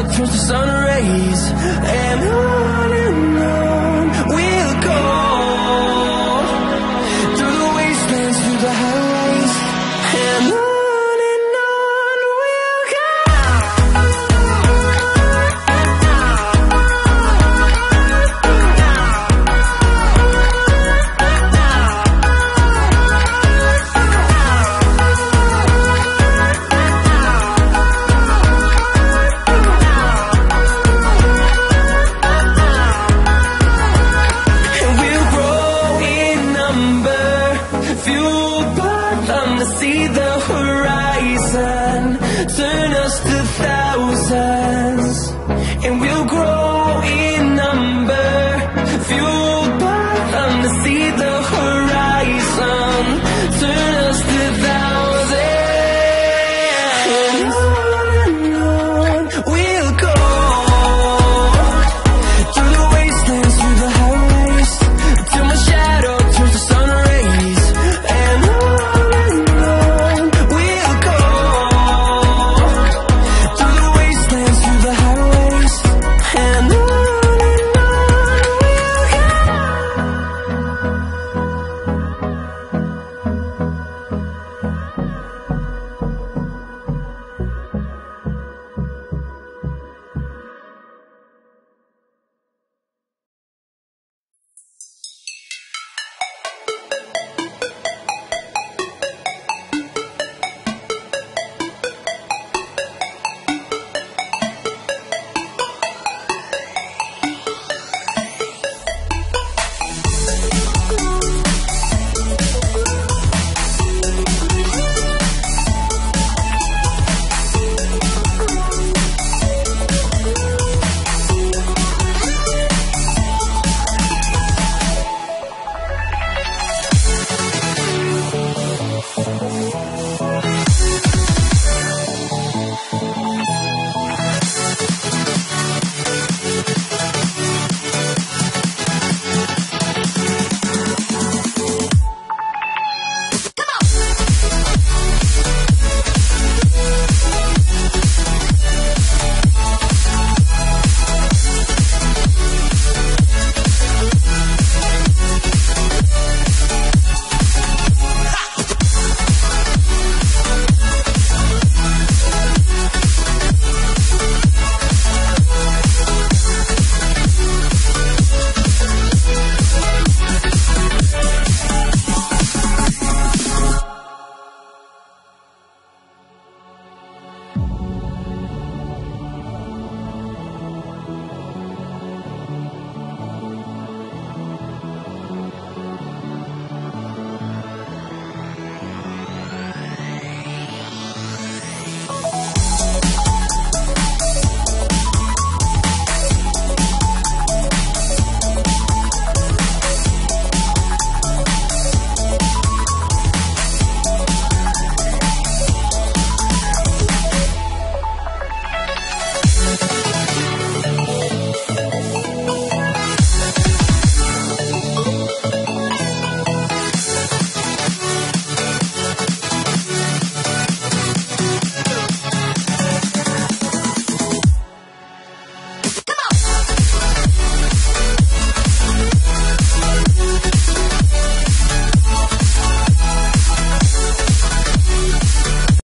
Turns the sun rays and on